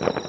you